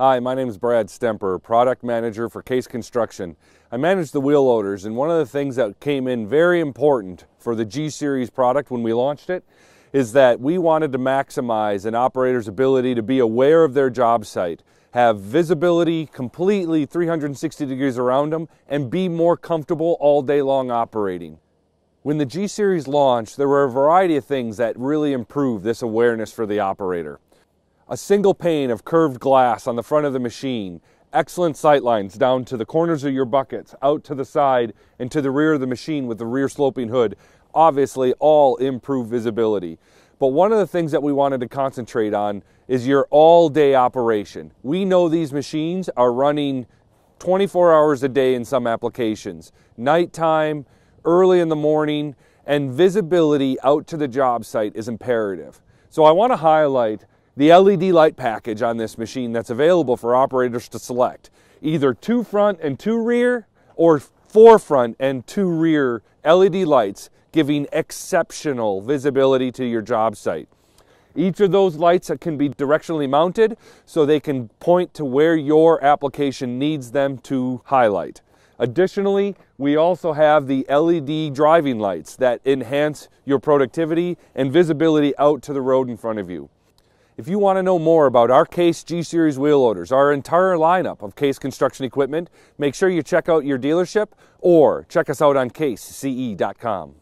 Hi, my name is Brad Stemper, product manager for Case Construction. I manage the wheel loaders, and one of the things that came in very important for the G Series product when we launched it is that we wanted to maximize an operator's ability to be aware of their job site, have visibility completely 360 degrees around them, and be more comfortable all day long operating. When the G Series launched, there were a variety of things that really improved this awareness for the operator a single pane of curved glass on the front of the machine, excellent sight lines down to the corners of your buckets, out to the side, and to the rear of the machine with the rear sloping hood. Obviously, all improve visibility. But one of the things that we wanted to concentrate on is your all day operation. We know these machines are running 24 hours a day in some applications, nighttime, early in the morning, and visibility out to the job site is imperative. So I want to highlight the LED light package on this machine that's available for operators to select. Either two front and two rear or four front and two rear LED lights giving exceptional visibility to your job site. Each of those lights can be directionally mounted so they can point to where your application needs them to highlight. Additionally, we also have the LED driving lights that enhance your productivity and visibility out to the road in front of you. If you want to know more about our Case G Series wheel loaders, our entire lineup of Case construction equipment, make sure you check out your dealership or check us out on casece.com.